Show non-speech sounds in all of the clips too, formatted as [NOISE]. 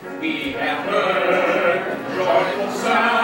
We have heard joyful sound.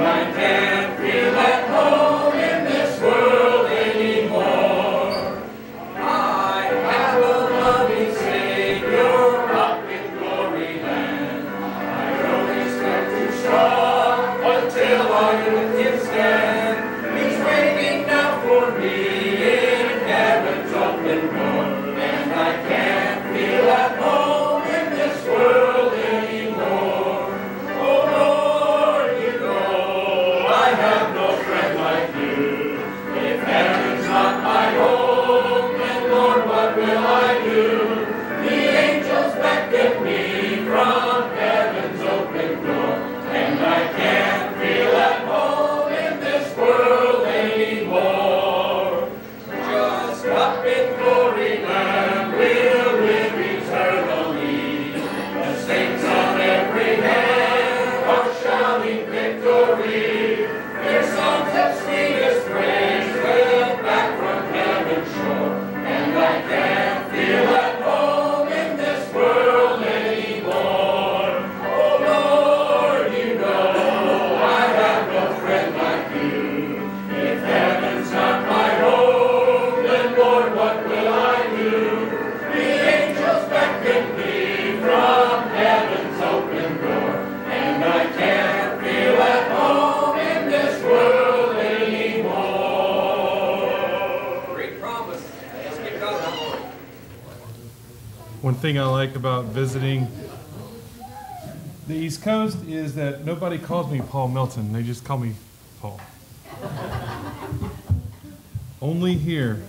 Like every One thing I like about visiting the East Coast is that nobody calls me Paul Melton. They just call me Paul. Only here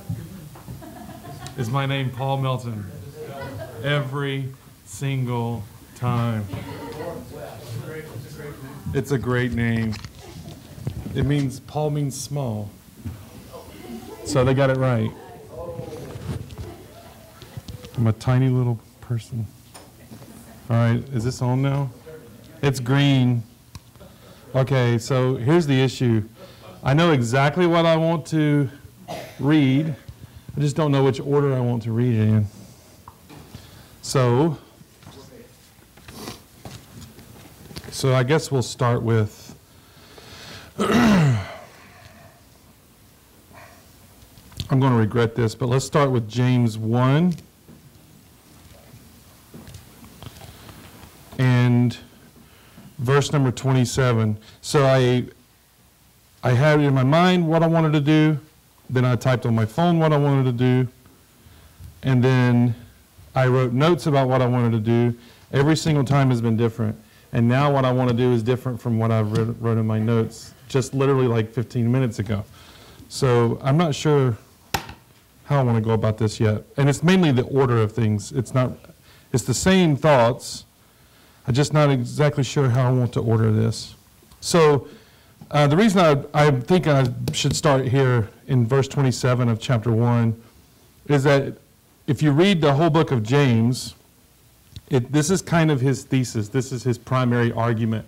is my name Paul Melton. Every single time. It's a great name. It means Paul means small. So they got it right. I'm a tiny little person. All right, is this on now? It's green. Okay, so here's the issue. I know exactly what I want to read. I just don't know which order I want to read it in. So, so I guess we'll start with [CLEARS THROAT] I'm going to regret this, but let's start with James 1. And verse number 27. So I I had in my mind what I wanted to do, then I typed on my phone what I wanted to do, and then I wrote notes about what I wanted to do. Every single time has been different. And now what I want to do is different from what I wrote in my notes just literally like 15 minutes ago. So I'm not sure how I want to go about this yet. And it's mainly the order of things. It's not, it's the same thoughts. I'm just not exactly sure how I want to order this. So uh, the reason I, I think I should start here in verse 27 of chapter 1 is that if you read the whole book of James, it, this is kind of his thesis. This is his primary argument.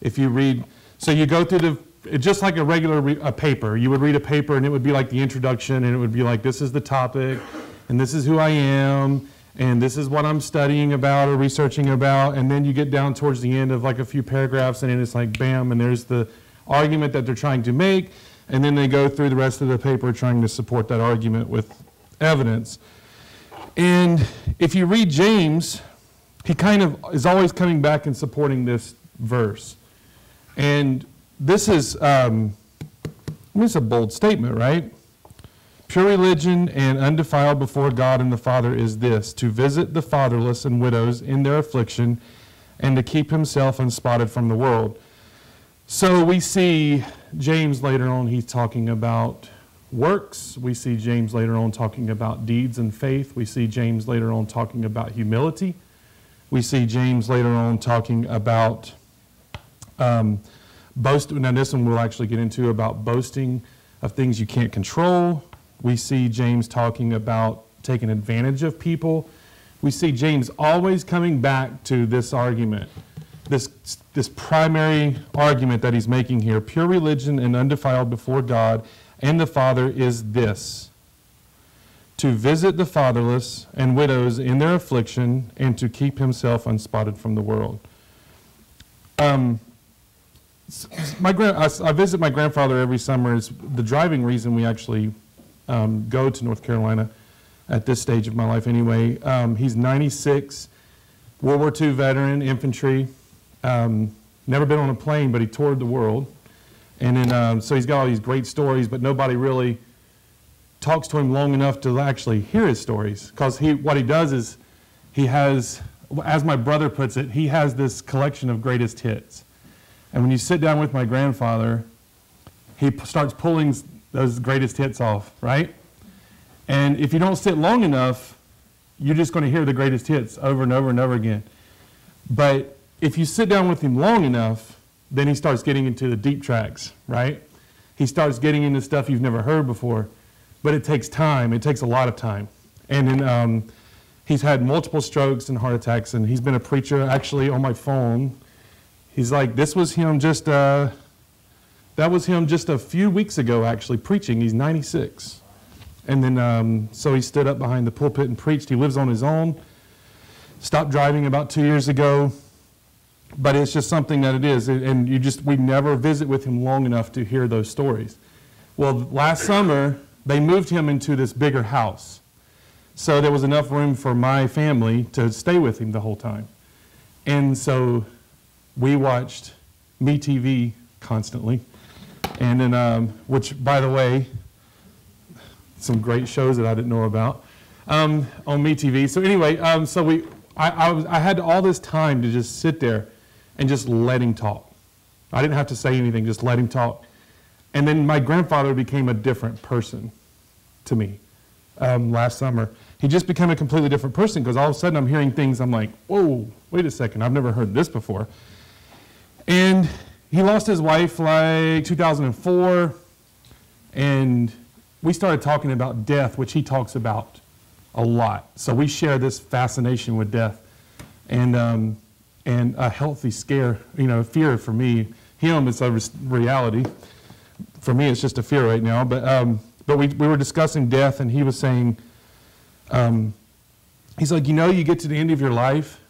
If you read, so you go through the just like a regular re- a paper. You would read a paper and it would be like the introduction and it would be like, this is the topic and this is who I am and this is what I'm studying about or researching about. And then you get down towards the end of like a few paragraphs and it's like, bam, and there's the argument that they're trying to make. And then they go through the rest of the paper trying to support that argument with evidence. And if you read James, he kind of is always coming back and supporting this verse. And this is um, this is a bold statement, right? Pure religion and undefiled before God and the Father is this to visit the fatherless and widows in their affliction and to keep himself unspotted from the world. So we see James later on, he's talking about works. We see James later on talking about deeds and faith. We see James later on talking about humility. We see James later on talking about um, boast. Now, this one we'll actually get into about boasting of things you can't control. We see James talking about taking advantage of people. We see James always coming back to this argument, this, this primary argument that he's making here. Pure religion and undefiled before God and the Father is this to visit the fatherless and widows in their affliction and to keep himself unspotted from the world. Um, my grand, I, I, visit my grandfather every summer. Is the driving reason we actually um, go to North Carolina at this stage of my life, anyway. Um, he's 96, World War II veteran, infantry. Um, never been on a plane, but he toured the world, and then um, so he's got all these great stories, but nobody really talks to him long enough to actually hear his stories. Because he, what he does is, he has, as my brother puts it, he has this collection of greatest hits and when you sit down with my grandfather, he starts pulling those greatest hits off, right? And if you don't sit long enough, you're just going to hear the greatest hits over and over and over again. But if you sit down with him long enough, then he starts getting into the deep tracks, right? He starts getting into stuff you've never heard before. But it takes time. It takes a lot of time. And then um, he's had multiple strokes and heart attacks, and he's been a preacher actually on my phone he's like, this was him just, uh, that was him just a few weeks ago, actually, preaching. He's 96. And then, um, so he stood up behind the pulpit and preached. He lives on his own. Stopped driving about two years ago. But it's just something that it is. And you just, we never visit with him long enough to hear those stories. Well, last summer, they moved him into this bigger house. So there was enough room for my family to stay with him the whole time. And so we watched MeTV constantly, and then, um, which, by the way, some great shows that I didn't know about. um, on MeTV. So anyway, um, so we, I, I, was, I had all this time to just sit there and just let him talk. I didn't have to say anything, just let him talk. And then my grandfather became a different person to me um, last summer. He just became a completely different person because all of a sudden I'm hearing things, I'm like, whoa, wait a second, I've never heard this before. And he lost his wife like 2004, and we started talking about death, which he talks about a lot. So we share this fascination with death and, um, and a healthy scare, you know, fear for me. Him, it's a reality. For me, it's just a fear right now. But, um, but we, we were discussing death, and he was saying, um, he's like, you know, you get to the end of your life,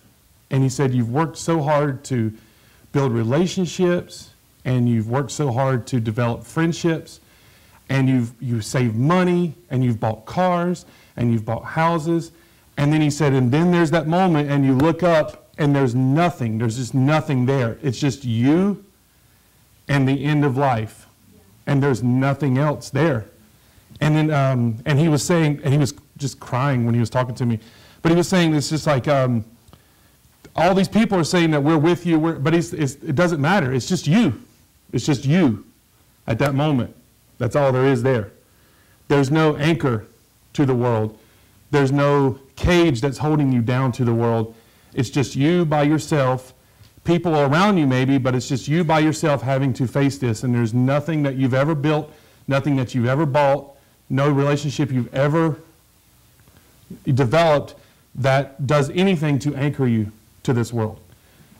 and he said, you've worked so hard to build relationships, and you've worked so hard to develop friendships, and you've, you've saved money, and you've bought cars, and you've bought houses. And then he said, and then there's that moment, and you look up, and there's nothing. There's just nothing there. It's just you and the end of life. And there's nothing else there. And then, um, and he was saying, and he was just crying when he was talking to me, but he was saying it's just like, um, all these people are saying that we're with you, we're, but it's, it's, it doesn't matter. It's just you. It's just you at that moment. That's all there is there. There's no anchor to the world. There's no cage that's holding you down to the world. It's just you by yourself. People around you, maybe, but it's just you by yourself having to face this. And there's nothing that you've ever built, nothing that you've ever bought, no relationship you've ever developed that does anything to anchor you to this world.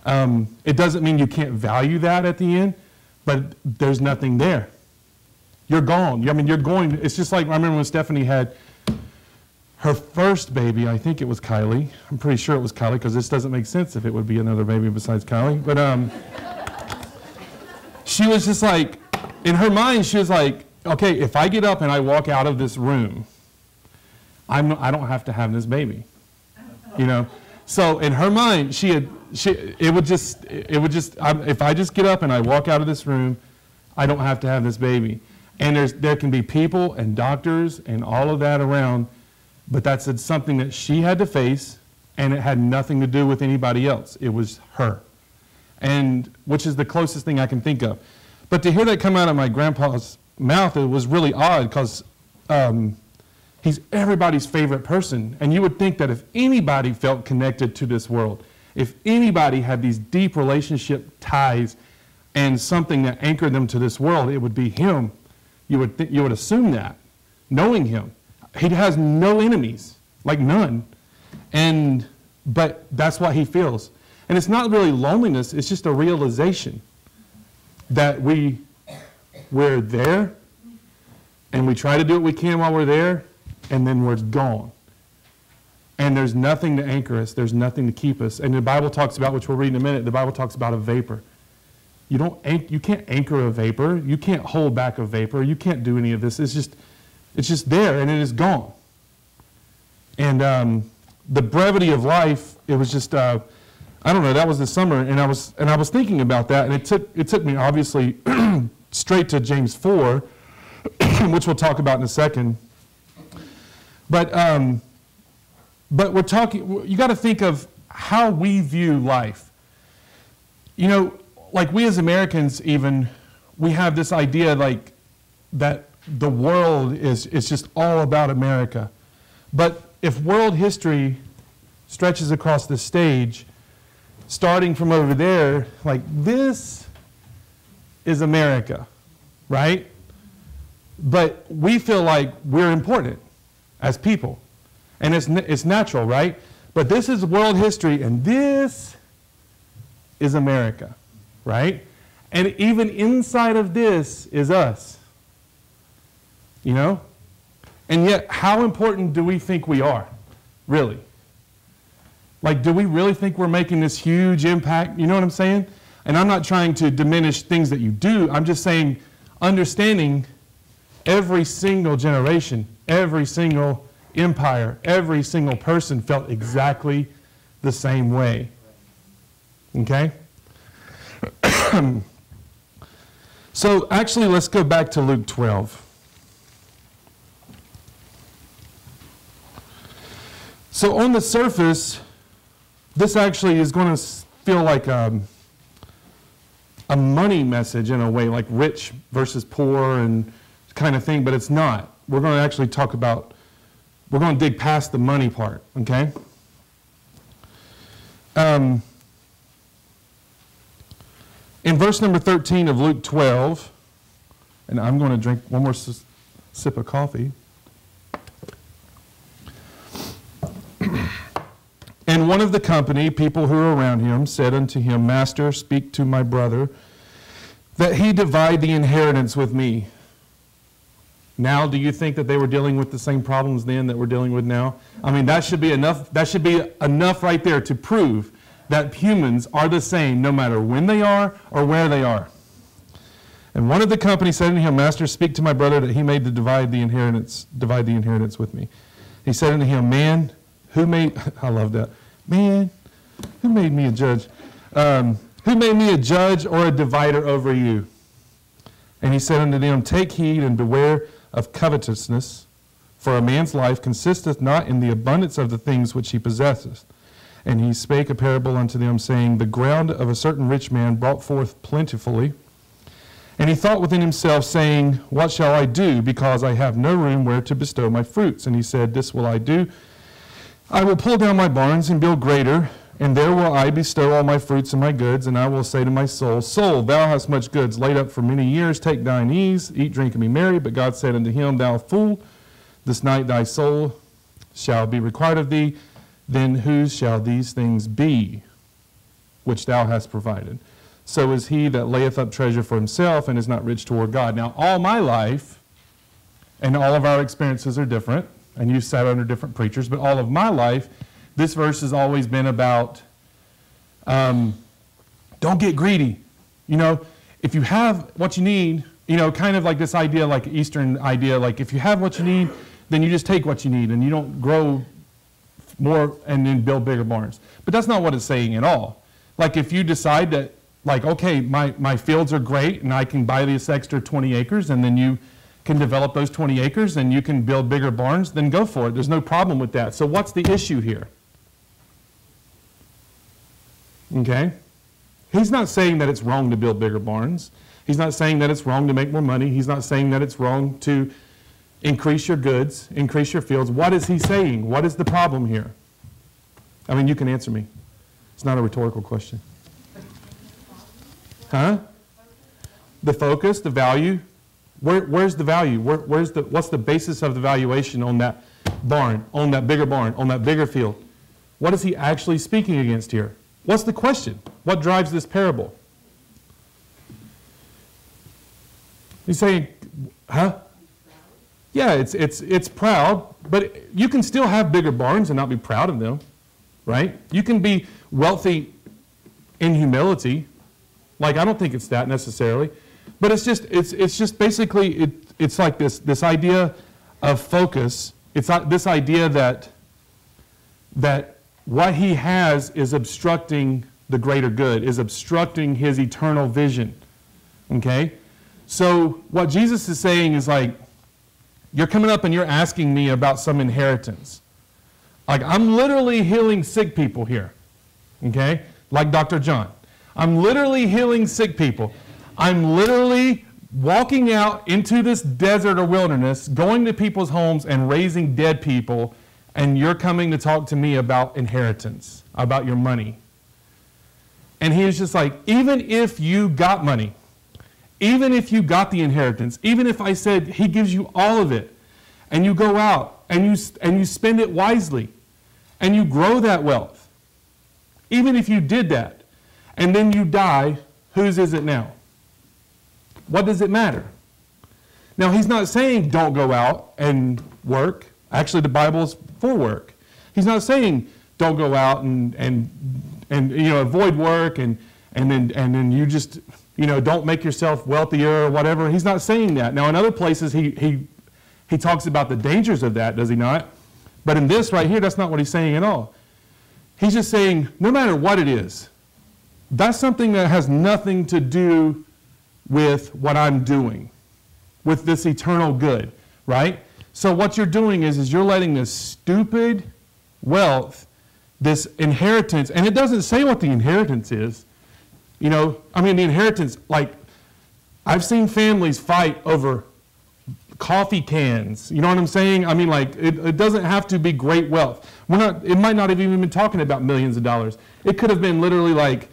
Um, it doesn't mean you can't value that at the end, but there's nothing there. You're gone. I mean, you're going. It's just like I remember when Stephanie had her first baby. I think it was Kylie. I'm pretty sure it was Kylie because this doesn't make sense if it would be another baby besides Kylie. But um, she was just like, in her mind, she was like, okay, if I get up and I walk out of this room, I'm, I don't have to have this baby. You know? So in her mind, she had, she, it would just, it would just, I'm, if I just get up and I walk out of this room, I don't have to have this baby. And there's, there can be people and doctors and all of that around, but that's something that she had to face, and it had nothing to do with anybody else. It was her. And which is the closest thing I can think of. But to hear that come out of my grandpa's mouth, it was really odd because um, he's everybody's favorite person. And you would think that if anybody felt connected to this world, if anybody had these deep relationship ties and something that anchored them to this world, it would be him. You would, th- you would assume that, knowing him. He has no enemies, like none. And, but that's what he feels. And it's not really loneliness, it's just a realization that we we're there, and we try to do what we can while we're there, and then we're gone. And there's nothing to anchor us, there's nothing to keep us. And the Bible talks about, which we'll read in a minute, the Bible talks about a vapor. You, don't you can't anchor a vapor, you can't hold back a vapor, you can't do any of this. It's just, it's just there, and it is gone. And um, the brevity of life, it was just, uh, I don't know, that was the summer, and I was, and I was thinking about that, and it took, it took me obviously [CLEARS THROAT] straight to James 4, [CLEARS THROAT] which we'll talk about in a second. But, um, but we're talking, you got to think of how we view life. You know, like we as Americans, even, we have this idea like that the world is, is just all about America. But if world history stretches across the stage, starting from over there, like this is America, right? But we feel like we're important as people. And it's, it's natural, right? But this is world history, and this is America, right? And even inside of this is us. You know? And yet, how important do we think we are, really? Like, do we really think we're making this huge impact? You know what I'm saying? And I'm not trying to diminish things that you do. I'm just saying, understanding every single generation, every single empire, every single person felt exactly the same way. Okay? [CLEARS THROAT] so, actually, let's go back to Luke 12. So on the surface, this actually is going to feel like um, a money message in a way, like rich versus poor and kind of thing, but it's not. We're going to actually talk about, we're going to dig past the money part, okay? Um, in verse number 13 of Luke 12, and I'm going to drink one more sip of coffee. [CLEARS THROAT] And one of the company, people who were around him, said unto him, Master, speak to my brother, that he divide the inheritance with me. Now, do you think that they were dealing with the same problems then that we're dealing with now? I mean, that should be enough, that should be enough right there to prove that humans are the same no matter when they are or where they are. And one of the company said unto him, Master, speak to my brother that he may divide the inheritance, divide the inheritance with me. He said unto him, Man, who made, [LAUGHS] I love that. Man, who made me a judge? Um, who made me a judge or a divider over you? And he said unto them, Take heed and beware of covetousness, for a man's life consisteth not in the abundance of the things which he possesseth. And he spake a parable unto them, saying, The ground of a certain rich man brought forth plentifully. And he thought within himself, saying, What shall I do, because I have no room where to bestow my fruits? And he said, This will I do. I will pull down my barns and build greater, and there will I bestow all my fruits and my goods. And I will say to my soul, Soul, thou hast much goods laid up for many years. Take thine ease, eat, drink, and be merry. But God said unto him, Thou fool, this night thy soul shall be required of thee. Then whose shall these things be which thou hast provided? So is he that layeth up treasure for himself and is not rich toward God. Now, all my life, and all of our experiences are different, and you've sat under different preachers, but all of my life, this verse has always been about um, don't get greedy. You know, if you have what you need, you know, kind of like this idea, like Eastern idea, like if you have what you need, then you just take what you need and you don't grow more and then build bigger barns. But that's not what it's saying at all. Like if you decide that, like, okay, my, my fields are great and I can buy this extra 20 acres and then you can develop those 20 acres and you can build bigger barns, then go for it. There's no problem with that. So what's the issue here? Okay? He's not saying that it's wrong to build bigger barns. He's not saying that it's wrong to make more money. He's not saying that it's wrong to increase your goods, increase your fields. What is he saying? What is the problem here? I mean, you can answer me. It's not a rhetorical question. Huh? The focus, the value. Where, where's the value? Where, where's the, what's the basis of the valuation on that barn, on that bigger barn, on that bigger field? What is he actually speaking against here? What's the question? What drives this parable? He's saying, huh? Yeah, it's, it's, it's proud, but you can still have bigger barns and not be proud of them, right? You can be wealthy in humility. Like, I don't think it's that necessarily. But it's just, it's, it's just basically, it, it's like this, this idea of focus. It's not this idea that, that what he has is obstructing the greater good, is obstructing his eternal vision. Okay? So what Jesus is saying is like, you're coming up and you're asking me about some inheritance. Like, I'm literally healing sick people here. Okay? Like Dr. John. I'm literally healing sick people. I'm literally walking out into this desert or wilderness, going to people's homes and raising dead people, and you're coming to talk to me about inheritance, about your money. And he was just like, even if you got money, even if you got the inheritance, even if I said he gives you all of it, and you go out and you, and you spend it wisely, and you grow that wealth, even if you did that, and then you die, whose is it now? What does it matter? Now, he's not saying don't go out and work. Actually, the Bible is for work. He's not saying don't go out and, and, and you know, avoid work and, and, then, and then you just, you know, don't make yourself wealthier or whatever. He's not saying that. Now, in other places, he, he, he talks about the dangers of that, does he not? But in this right here, that's not what he's saying at all. He's just saying, no matter what it is, that's something that has nothing to do with what I'm doing, with this eternal good, right? So what you're doing is, is you're letting this stupid, wealth, this inheritance, and it doesn't say what the inheritance is. You know, I mean, the inheritance, like, I've seen families fight over coffee cans. You know what I'm saying? I mean, like, it, it doesn't have to be great wealth. We're not, it might not have even been talking about millions of dollars. It could have been literally like,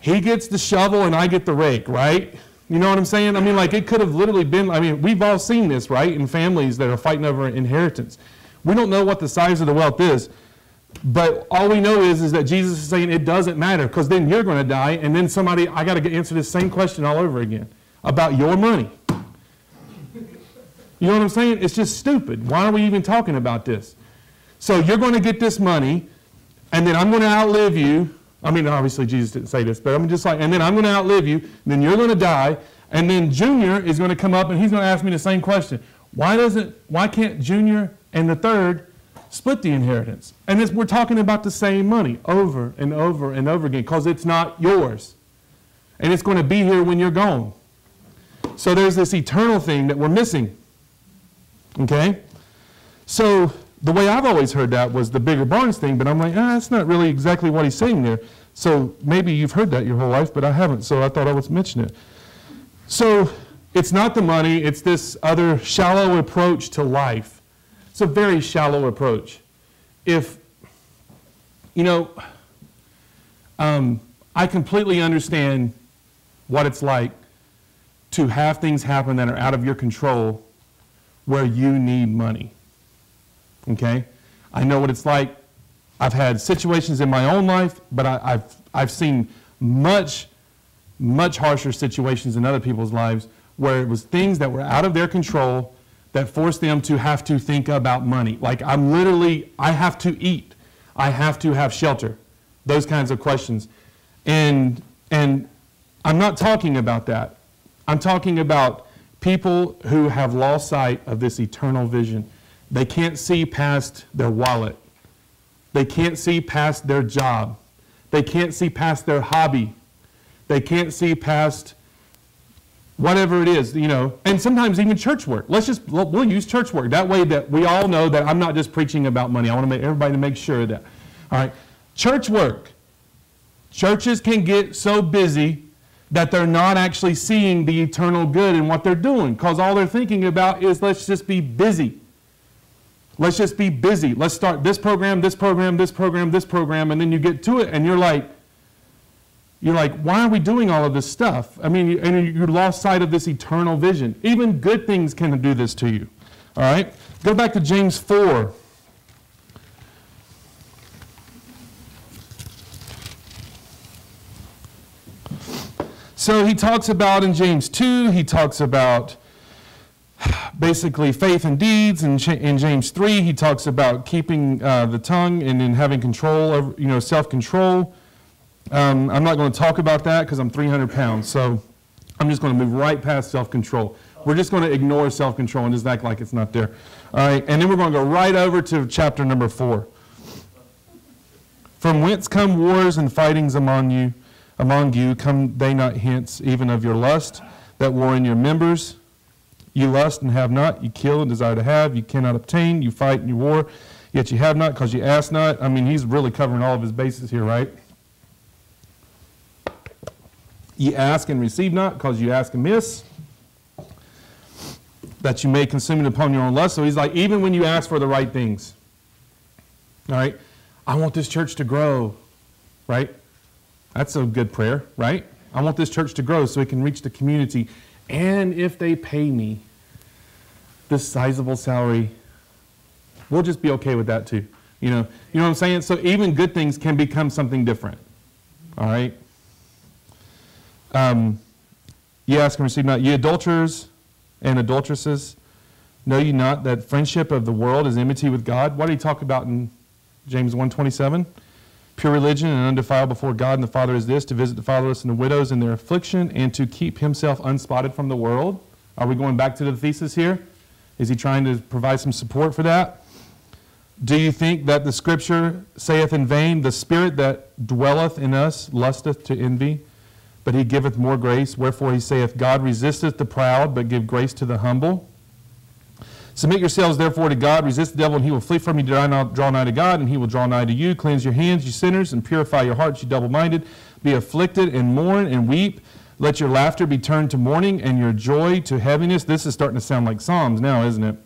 he gets the shovel and I get the rake, right? You know what I'm saying? I mean, like, it could have literally been, I mean, we've all seen this, right? In families that are fighting over inheritance. We don't know what the size of the wealth is, but all we know is, is that Jesus is saying it doesn't matter because then you're going to die, and then somebody, I got to answer this same question all over again about your money. You know what I'm saying? It's just stupid. Why are we even talking about this? So you're going to get this money, and then I'm going to outlive you. I mean, obviously Jesus didn't say this, but I'm just like, and then I'm going to outlive you, then you're going to die, and then Junior is going to come up and he's going to ask me the same question. Why doesn't, why can't Junior and the third split the inheritance? And we're talking about the same money over and over and over again because it's not yours. And it's going to be here when you're gone. So there's this eternal thing that we're missing. Okay? So the way I've always heard that was the bigger barns thing, but I'm like, ah, that's not really exactly what he's saying there. So maybe you've heard that your whole life, but I haven't, so I thought I would mention it. So it's not the money, it's this other shallow approach to life. It's a very shallow approach. If, you know, um, I completely understand what it's like to have things happen that are out of your control where you need money. Okay? I know what it's like. I've had situations in my own life, but I, have I've seen much, much harsher situations in other people's lives where it was things that were out of their control that forced them to have to think about money. Like, I'm literally, I have to eat, I have to have shelter, those kinds of questions. And, and I'm not talking about that. I'm talking about people who have lost sight of this eternal vision. They can't see past their wallet. They can't see past their job. They can't see past their hobby. They can't see past whatever it is, you know, and sometimes even church work. Let's just, we'll use church work. That way that we all know that I'm not just preaching about money. I want to make everybody to make sure that. All right. Church work. Churches can get so busy that they're not actually seeing the eternal good in what they're doing because all they're thinking about is let's just be busy. Let's just be busy. Let's start this program, this program, this program, this program, and then you get to it and you're like, you're like, why are we doing all of this stuff? I mean, and you lost sight of this eternal vision. Even good things can do this to you. All right? Go back to James 4. So he talks about in James 2, he talks about basically faith and deeds. And in James 3, he talks about keeping uh, the tongue and then having control, of, you know, self-control. Um, I'm not going to talk about that because I'm 300 pounds. So I'm just going to move right past self-control. We're just going to ignore self-control and just act like it's not there. All right, and then we're going to go right over to chapter number 4. From whence come wars and fightings among you? among you, come they not hence even of your lust that war in your members? You lust and have not, you kill and desire to have, you cannot obtain, you fight and you war, yet you have not because you ask not. I mean, he's really covering all of his bases here, right? You ask and receive not because you ask amiss, that you may consume it upon your own lust. So he's like, even when you ask for the right things, all right, I want this church to grow, right? That's a good prayer, right? I want this church to grow so it can reach the community. And if they pay me this sizable salary, we'll just be okay with that too. You know, you know what I'm saying? So even good things can become something different. All right? Um, ye ask and receive not. Ye adulterers and adulteresses, know ye not that friendship of the world is enmity with God? What did he talk about in James 1.27? Pure religion and undefiled before God and the Father is this to visit the fatherless and the widows in their affliction and to keep himself unspotted from the world. Are we going back to the thesis here? Is he trying to provide some support for that? Do you think that the scripture saith in vain, The spirit that dwelleth in us lusteth to envy, but he giveth more grace? Wherefore he saith, God resisteth the proud, but give grace to the humble. Submit yourselves therefore to God, resist the devil, and he will flee from you. Draw nigh, to God, and he will draw nigh to you. Cleanse your hands, you sinners, and purify your hearts, you double minded. Be afflicted and mourn and weep. Let your laughter be turned to mourning and your joy to heaviness. This is starting to sound like Psalms now, isn't it?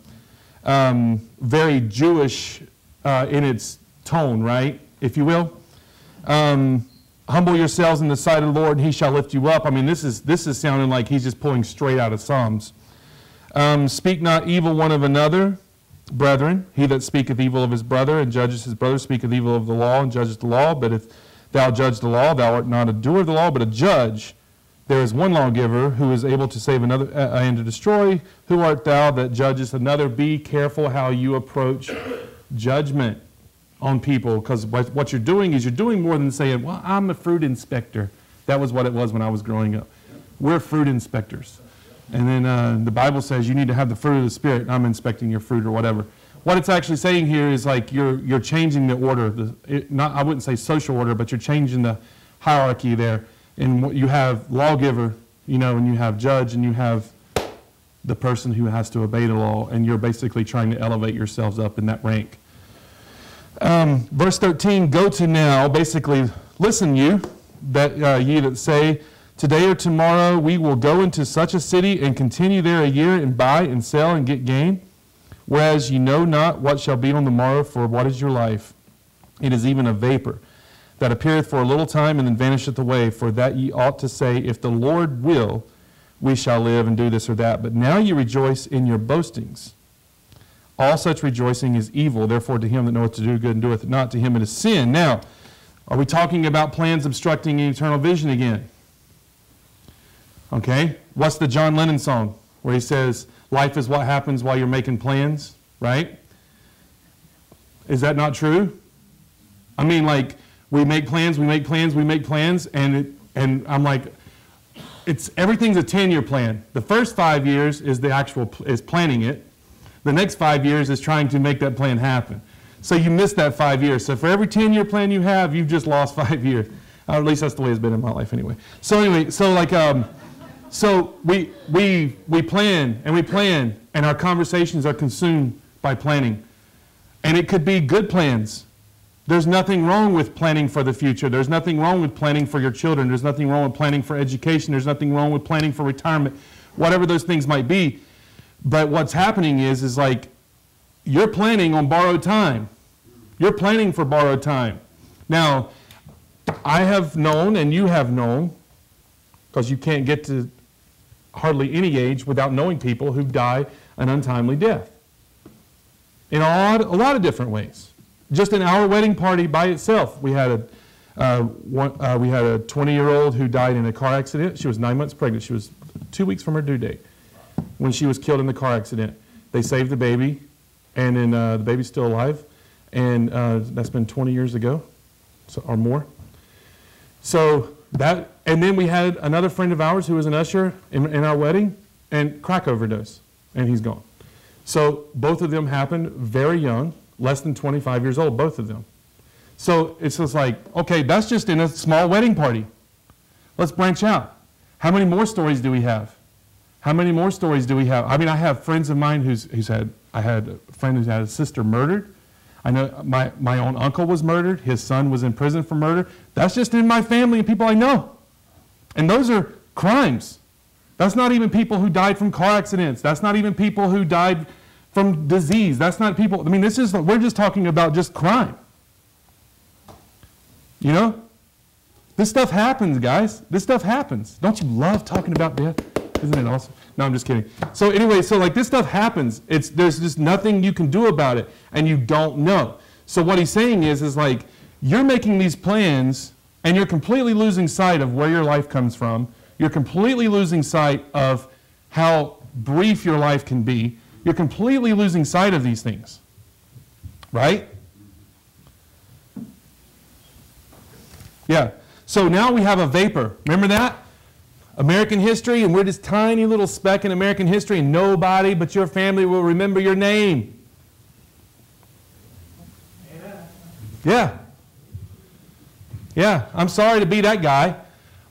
Um, very Jewish uh, in its tone, right? If you will. Um, humble yourselves in the sight of the Lord, and he shall lift you up. I mean, this is, this is sounding like he's just pulling straight out of Psalms. Um, speak not evil one of another, brethren. He that speaketh evil of his brother and judges his brother speaketh evil of the law and judges the law. But if thou judge the law, thou art not a doer of the law, but a judge. There is one lawgiver who is able to save another uh, and to destroy. Who art thou that judgest another? Be careful how you approach judgment on people because what you're doing is you're doing more than saying, Well, I'm a fruit inspector. That was what it was when I was growing up. We're fruit inspectors. And then uh, the Bible says you need to have the fruit of the Spirit. I'm inspecting your fruit or whatever. What it's actually saying here is like you're, you're changing the order. The, it, not, I wouldn't say social order, but you're changing the hierarchy there. And you have lawgiver, you know, and you have judge, and you have the person who has to obey the law, and you're basically trying to elevate yourselves up in that rank. Um, verse 13, go to now, basically, listen you, that uh, ye that say, Today or tomorrow we will go into such a city and continue there a year and buy and sell and get gain. Whereas ye know not what shall be on the morrow, for what is your life? It is even a vapor that appeareth for a little time and then vanisheth away. For that ye ought to say, If the Lord will, we shall live and do this or that. But now ye rejoice in your boastings. All such rejoicing is evil. Therefore, to him that knoweth to do good and doeth it not, to him it is sin. Now, are we talking about plans obstructing eternal vision again? Okay? What's the John Lennon song where he says, Life is what happens while you're making plans, right? Is that not true? I mean, like, we make plans, we make plans, we make plans, and, it, and I'm like, it's everything's a 10 year plan. The first five years is the actual is planning it. The next five years is trying to make that plan happen. So you miss that five years. So for every 10 year plan you have, you've just lost [LAUGHS] five years. Or at least that's the way it's been in my life anyway. So anyway, so like um, so we, we, we plan and we plan, and our conversations are consumed by planning. And it could be good plans. There's nothing wrong with planning for the future. There's nothing wrong with planning for your children. There's nothing wrong with planning for education. There's nothing wrong with planning for retirement, whatever those things might be. But what's happening is, is like you're planning on borrowed time. You're planning for borrowed time. Now, I have known, and you have known, because you can't get to hardly any age without knowing people who die an untimely death. In lot, a lot of different ways. Just in our wedding party by itself, we had a, uh, one, uh, we had a 20-year-old who died in a car accident. She was nine months pregnant. She was two weeks from her due date when she was killed in the car accident. They saved the baby, and then uh, the baby's still alive, and uh, that's been 20 years ago, so, or more. So that, and then we had another friend of ours who was an usher in, in our wedding and crack overdose, and he's gone. So both of them happened very young, less than 25 years old, both of them. So it's just like, okay, that's just in a small wedding party. Let's branch out. How many more stories do we have? How many more stories do we have? I mean, I have friends of mine who's, who's had, I had a friend who's had a sister murdered. I know my, my own uncle was murdered. His son was in prison for murder. That's just in my family and people I know. And those are crimes. That's not even people who died from car accidents. That's not even people who died from disease. That's not people. I mean, this is, we're just talking about just crime. You know? This stuff happens, guys. This stuff happens. Don't you love talking about death? Isn't it awesome? No, I'm just kidding. So anyway, so like this stuff happens. It's there's just nothing you can do about it, and you don't know. So what he's saying is, is like you're making these plans and you're completely losing sight of where your life comes from. You're completely losing sight of how brief your life can be. You're completely losing sight of these things. Right? Yeah. So now we have a vapor. Remember that? American history, and we're this tiny little speck in American history, and nobody but your family will remember your name. Yeah. Yeah, I'm sorry to be that guy,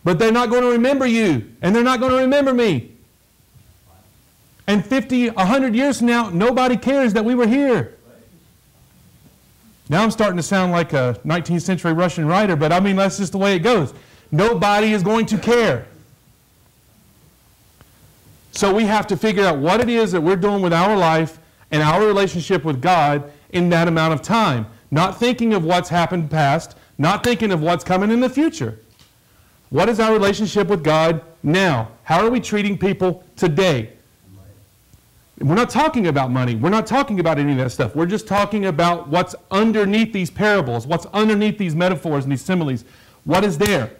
but they're not going to remember you, and they're not going to remember me. And 50, 100 years from now, nobody cares that we were here. Now I'm starting to sound like a 19th century Russian writer, but I mean, that's just the way it goes. Nobody is going to care. So we have to figure out what it is that we're doing with our life and our relationship with God in that amount of time. Not thinking of what's happened past, not thinking of what's coming in the future. What is our relationship with God now? How are we treating people today? We're not talking about money. We're not talking about any of that stuff. We're just talking about what's underneath these parables, what's underneath these metaphors and these similes. What is there?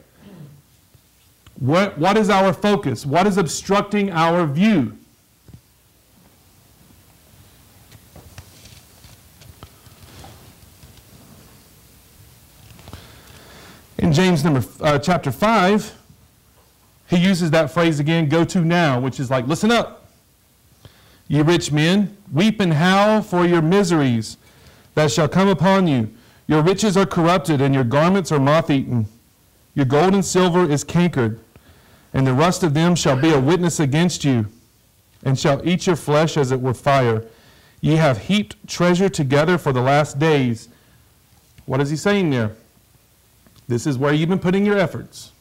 What, what is our focus? What is obstructing our view? In James number uh, chapter 5, he uses that phrase again, go to now, which is like, listen up. Ye rich men, weep and howl for your miseries that shall come upon you. Your riches are corrupted, and your garments are moth eaten. Your gold and silver is cankered, and the rust of them shall be a witness against you, and shall eat your flesh as it were fire. Ye have heaped treasure together for the last days. What is he saying there? This is where you've been putting your efforts.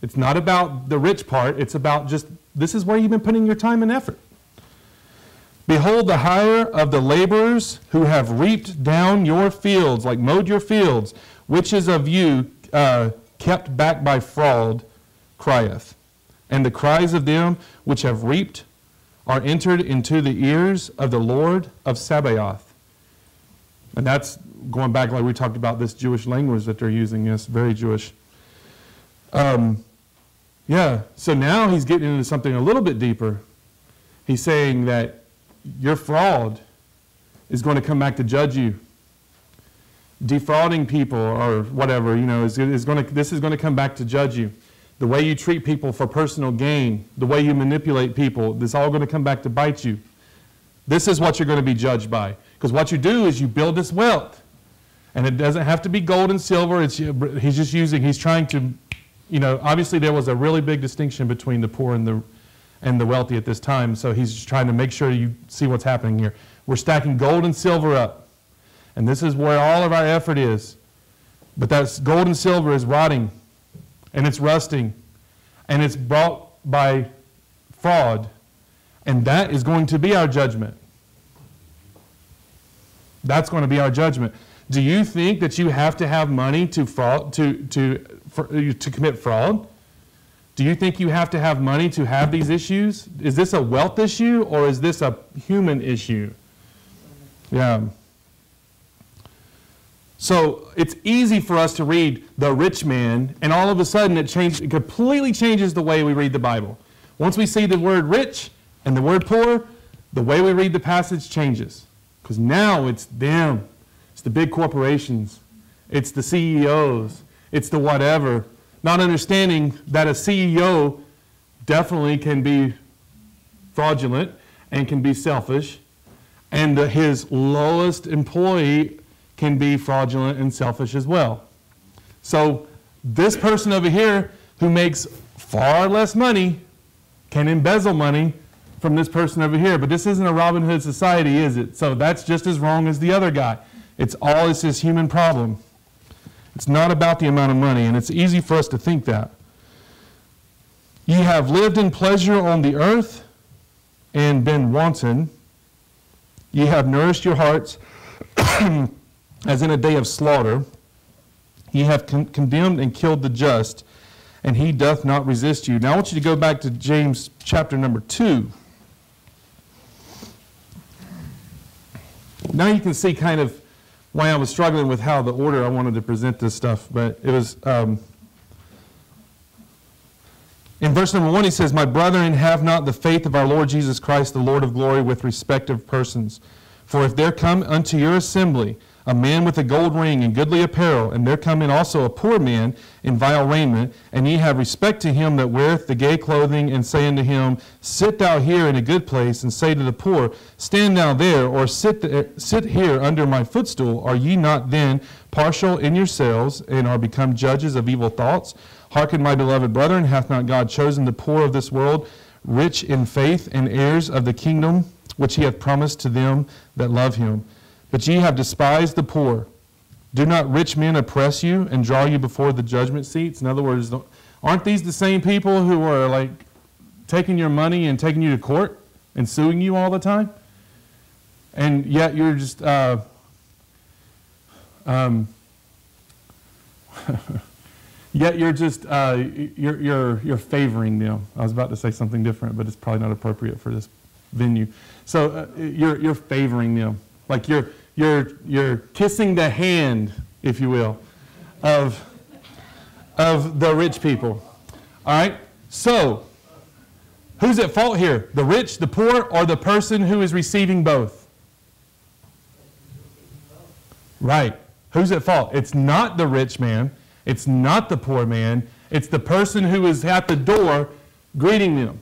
It's not about the rich part, it's about just this is where you've been putting your time and effort. Behold the hire of the laborers who have reaped down your fields, like mowed your fields, which is of you uh, kept back by fraud, crieth. And the cries of them which have reaped are entered into the ears of the Lord of Sabaoth. And that's going back like we talked about this Jewish language that they're using. Yes, very Jewish. Um, yeah, so now he's getting into something a little bit deeper. He's saying that your fraud is going to come back to judge you. Defrauding people or whatever, you know, is, is going to, this is going to come back to judge you. The way you treat people for personal gain, the way you manipulate people, this is all going to come back to bite you. This is what you're going to be judged by. Because what you do is you build this wealth. And it doesn't have to be gold and silver. It's, he's just using, he's trying to, you know, obviously there was a really big distinction between the poor and the, and the wealthy at this time. So he's just trying to make sure you see what's happening here. We're stacking gold and silver up. And this is where all of our effort is. But that gold and silver is rotting and it's rusting and it's brought by fraud. And that is going to be our judgment. That's going to be our judgment. Do you think that you have to have money to fraud to to for, uh, to commit fraud? Do you think you have to have money to have these issues? Is this a wealth issue or is this a human issue? Yeah. So it's easy for us to read the rich man, and all of a sudden it, change, it completely changes the way we read the Bible. Once we see the word rich and the word poor, the way we read the passage changes. Because now it's them, it's the big corporations, it's the CEOs, it's the whatever not understanding that a CEO definitely can be fraudulent and can be selfish, and his lowest employee can be fraudulent and selfish as well. So, this person over here who makes far less money can embezzle money from this person over here. But this isn't a Robin Hood society, is it? So, that's just as wrong as the other guy. It's all it's this human problem. It's not about the amount of money, and it's easy for us to think that. Ye have lived in pleasure on the earth and been wanton. Ye have nourished your hearts [CLEARS THROAT] as in a day of slaughter. Ye have con- condemned and killed the just, and he doth not resist you. Now I want you to go back to James chapter number 2. Now you can see kind of why I was struggling with how the order I wanted to present this stuff, but it was. Um, in verse number one, he says, My brethren, have not the faith of our Lord Jesus Christ, the Lord of glory, with respect of persons. For if there come unto your assembly a man with a gold ring and goodly apparel, and there come in also a poor man in vile raiment, and ye have respect to him that weareth the gay clothing, and say unto him, Sit thou here in a good place, and say to the poor, Stand thou there, or sit, sit here under my footstool, are ye not then partial in yourselves, and are become judges of evil thoughts? Hearken, my beloved brethren, hath not God chosen the poor of this world rich in faith and heirs of the kingdom which he hath promised to them that love him. But ye have despised the poor. Do not rich men oppress you and draw you before the judgment seats? In other words, aren't these the same people who are like taking your money and taking you to court and suing you all the time? And yet you're just, uh, um, [LAUGHS] yet you're just, uh, you're, you're, you're favoring them. I was about to say something different, but it's probably not appropriate for this venue. So uh, you're, you're favoring them. Like you're, you're, you're kissing the hand, if you will, of, of the rich people. All right? So, who's at fault here? The rich, the poor, or the person who is receiving both? Right. Who's at fault? It's not the rich man. It's not the poor man. It's the person who is at the door greeting them.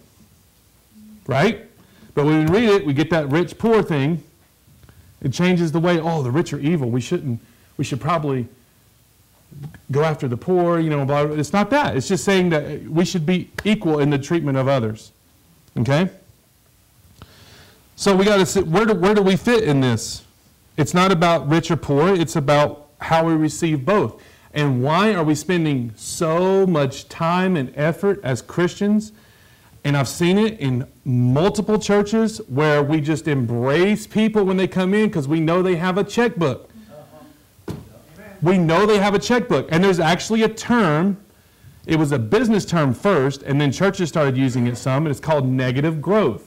Right? But when we read it, we get that rich poor thing. It changes the way, oh, the rich are evil. We shouldn't, we should probably go after the poor, you know, blah, blah. it's not that. It's just saying that we should be equal in the treatment of others. Okay? So we got to see where do, where do we fit in this? It's not about rich or poor, it's about how we receive both. And why are we spending so much time and effort as Christians and I've seen it in multiple churches where we just embrace people when they come in because we know they have a checkbook. We know they have a checkbook. And there's actually a term, it was a business term first, and then churches started using it some, and it's called negative growth.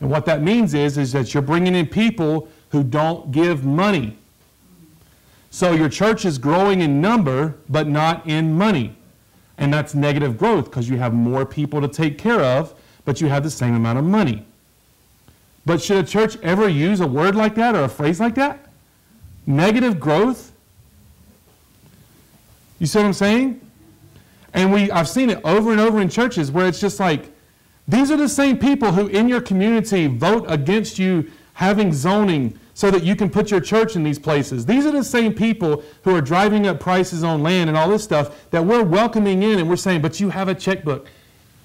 And what that means is, is that you're bringing in people who don't give money. So your church is growing in number, but not in money. And that's negative growth because you have more people to take care of, but you have the same amount of money. But should a church ever use a word like that or a phrase like that? Negative growth? You see what I'm saying? And we, I've seen it over and over in churches where it's just like, these are the same people who in your community vote against you having zoning so that you can put your church in these places. These are the same people who are driving up prices on land and all this stuff that we're welcoming in and we're saying, but you have a checkbook.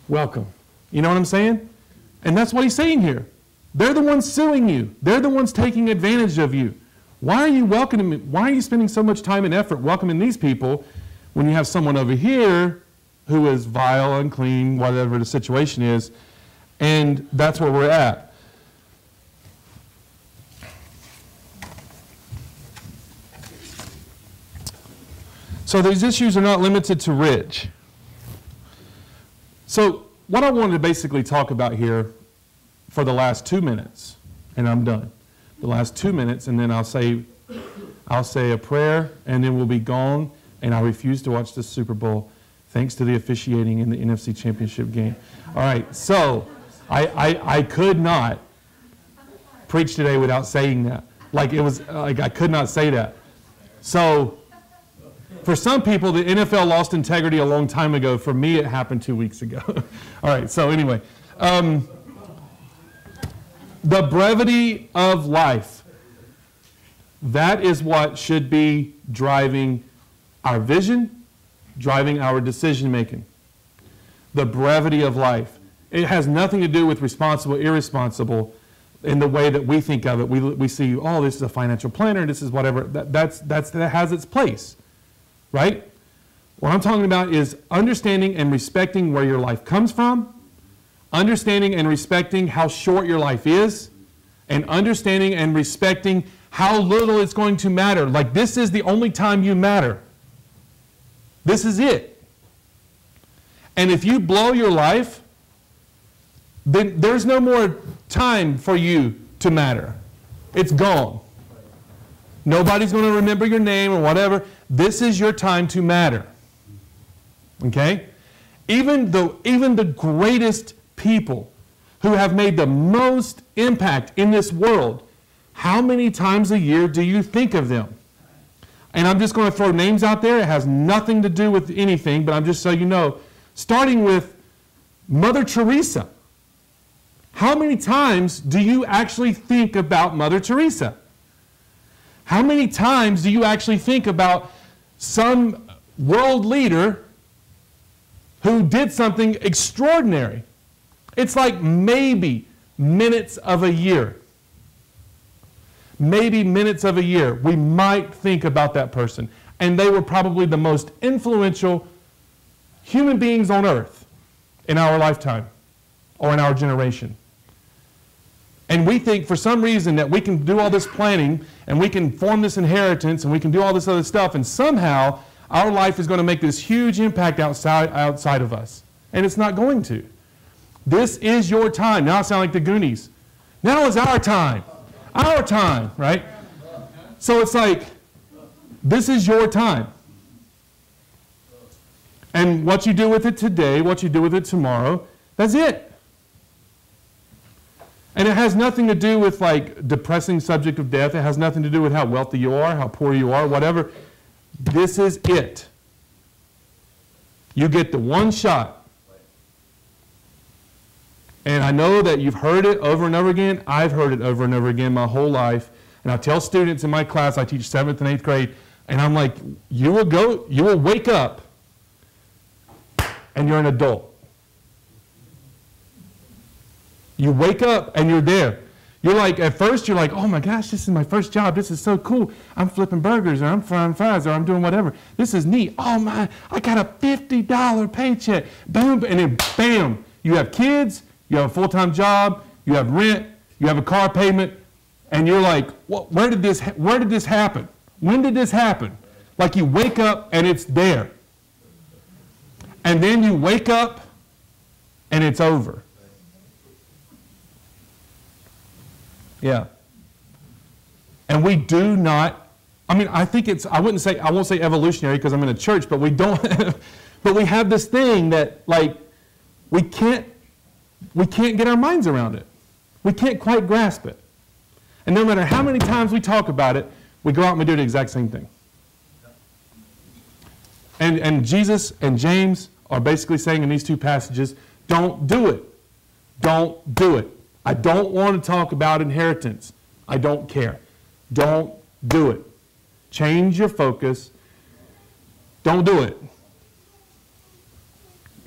Welcome. You know what I'm saying? And that's what he's saying here. They're the ones suing you. They're the ones taking advantage of you. Why are you welcoming me? why are you spending so much time and effort welcoming these people when you have someone over here who is vile, unclean, whatever the situation is, and that's where we're at. So these issues are not limited to rich. So what I wanted to basically talk about here for the last two minutes, and I'm done. The last two minutes, and then I'll say, I'll say a prayer, and then we'll be gone. And I refuse to watch the Super Bowl, thanks to the officiating in the NFC Championship game. All right, so I, I, I could not preach today without saying that. Like it was, like I could not say that. So for some people, the NFL lost integrity a long time ago. For me, it happened two weeks ago. [LAUGHS] All right, so anyway. Um, the brevity of life. That is what should be driving our vision, driving our decision making. The brevity of life. It has nothing to do with responsible, irresponsible in the way that we think of it. We, we see, oh, this is a financial planner, this is whatever. That, that's, that's, that has its place right? What I'm talking about is understanding and respecting where your life comes from, understanding and respecting how short your life is, and understanding and respecting how little it's going to matter. Like, this is the only time you matter. This is it. And if you blow your life, then there's no more time for you to matter. It's gone. Nobody's going to remember your name or whatever. This is your time to matter. Okay? Even the, even the greatest people who have made the most impact in this world, how many times a year do you think of them? And I'm just going to throw names out there. It has nothing to do with anything, but I'm just so you know. Starting with Mother Teresa. How many times do you actually think about Mother Teresa? How many times do you actually think about some world leader who did something extraordinary? It's like maybe minutes of a year. Maybe minutes of a year, we might think about that person. And they were probably the most influential human beings on earth in our lifetime or in our generation. And we think for some reason that we can do all this planning and we can form this inheritance and we can do all this other stuff, and somehow our life is going to make this huge impact outside, outside of us. And it's not going to. This is your time. Now I sound like the Goonies. Now is our time. Our time, right? So it's like, this is your time. And what you do with it today, what you do with it tomorrow, that's it. And it has nothing to do with like depressing subject of death. It has nothing to do with how wealthy you are, how poor you are, whatever. This is it. You get the one shot. And I know that you've heard it over and over again. I've heard it over and over again my whole life. And I tell students in my class, I teach seventh and eighth grade, and I'm like, you will go, you will wake up and you're an adult. You wake up and you're there. You're like, at first, you're like, oh my gosh, this is my first job. This is so cool. I'm flipping burgers or I'm frying fries or I'm doing whatever. This is neat. Oh my, I got a $50 paycheck. Boom. And then bam, you have kids, you have a full time job, you have rent, you have a car payment, and you're like, where, did this, where did this happen? When did this happen? Like you wake up and it's there. And then you wake up and it's over. Yeah. And we do not, I mean, I think it's, I wouldn't say, I won't say evolutionary because I'm in a church, but we don't, [LAUGHS] but we have this thing that, like, we can't, we can't get our minds around it. We can't quite grasp it. And no matter how many times we talk about it, we go out and we do the exact same thing. And, and Jesus and James are basically saying in these two passages, don't do it. Don't do it. I don't want to talk about inheritance. I don't care. Don't do it. Change your focus. Don't do it.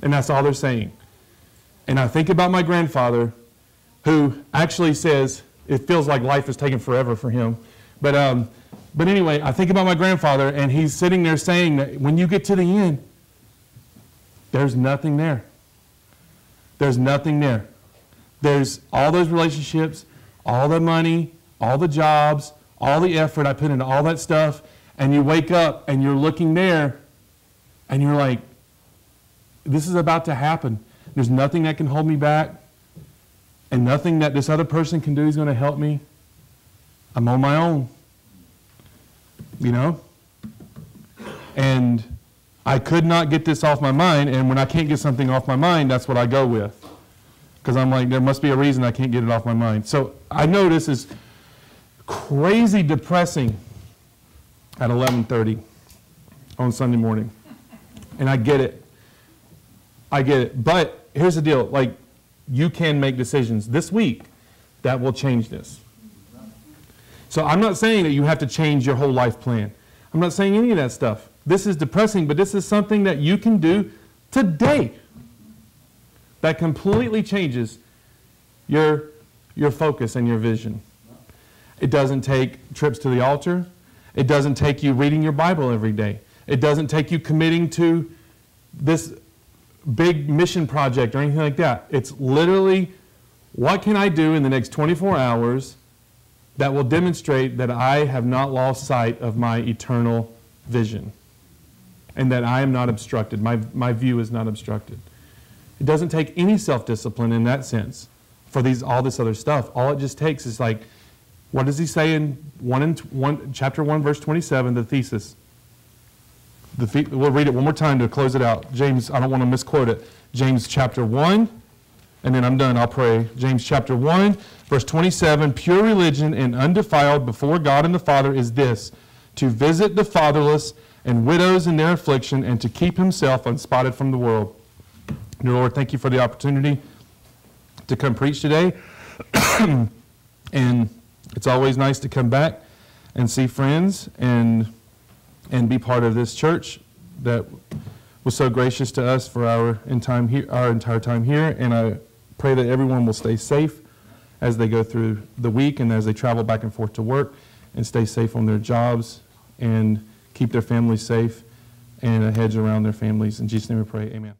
And that's all they're saying. And I think about my grandfather, who actually says it feels like life is taking forever for him. But, um, but anyway, I think about my grandfather, and he's sitting there saying that when you get to the end, there's nothing there. There's nothing there. There's all those relationships, all the money, all the jobs, all the effort I put into all that stuff, and you wake up and you're looking there and you're like, this is about to happen. There's nothing that can hold me back, and nothing that this other person can do is going to help me. I'm on my own. You know? And I could not get this off my mind, and when I can't get something off my mind, that's what I go with because I'm like, there must be a reason I can't get it off my mind. So I know this is crazy depressing at 11:30 on Sunday morning, and I get it. I get it. But here's the deal: like, you can make decisions this week that will change this. So I'm not saying that you have to change your whole life plan. I'm not saying any of that stuff. This is depressing, but this is something that you can do today that completely changes your, your focus and your vision. It doesn't take trips to the altar. It doesn't take you reading your Bible every day. It doesn't take you committing to this big mission project or anything like that. It's literally what can I do in the next 24 hours that will demonstrate that I have not lost sight of my eternal vision and that I am not obstructed. My, my view is not obstructed. It doesn't take any self-discipline in that sense for these all this other stuff. All it just takes is like, what does he say in one in one chapter one verse 27, the thesis? The, we'll read it one more time to close it out. James, I don't want to misquote it. James chapter 1, and then I'm done. I'll pray. James chapter 1, verse 27 Pure religion and undefiled before God and the Father is this to visit the fatherless and widows in their affliction and to keep himself unspotted from the world. Lord, thank you for the opportunity to come preach today. [CLEARS THROAT] and it's always nice to come back and see friends and, and be part of this church that was so gracious to us for our, here, our entire time here. And I pray that everyone will stay safe as they go through the week and as they travel back and forth to work and stay safe on their jobs and keep their families safe and a hedge around their families. In Jesus' name we pray, amen.